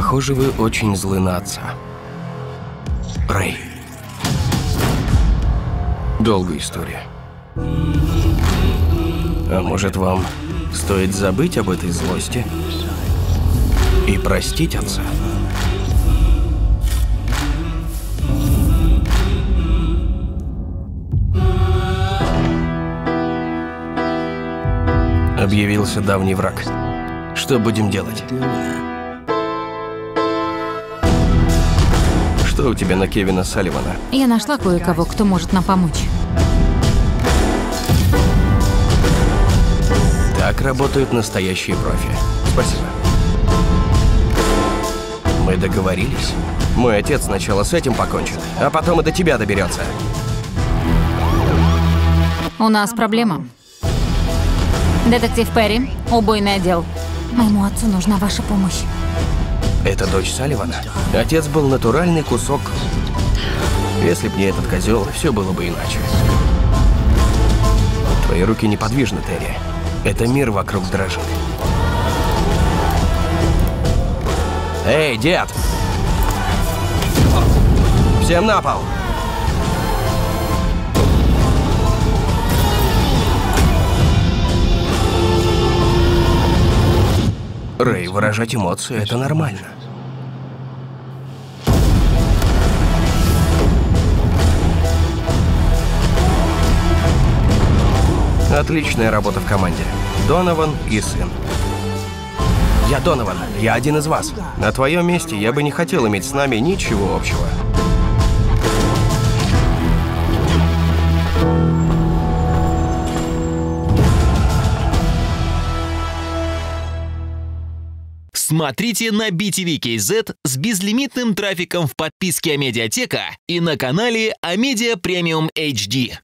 Похоже, вы очень злы на отца. Рэй. Долгая история. А может, вам стоит забыть об этой злости и простить отца? Объявился давний враг. Что будем делать? Что у тебя на Кевина Салливана? Я нашла кое-кого, кто может нам помочь. Так работают настоящие профи. Спасибо. Мы договорились. Мой отец сначала с этим покончит, а потом и до тебя доберется. У нас проблема. Детектив Перри, убойный отдел. Моему отцу нужна ваша помощь. Это дочь Салливана. Отец был натуральный кусок. Если б не этот козел, все было бы иначе. Твои руки неподвижны, Терри. Это мир вокруг дрожит. Эй, дед! Всем на пол! Рэй, выражать эмоции – это нормально. Отличная работа в команде. Донован и сын. Я Донован, я один из вас. На твоем месте я бы не хотел иметь с нами ничего общего. Смотрите на BTV KZ с безлимитным трафиком в подписке Амедиатека и на канале Амедиа Премиум HD.